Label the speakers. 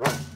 Speaker 1: What?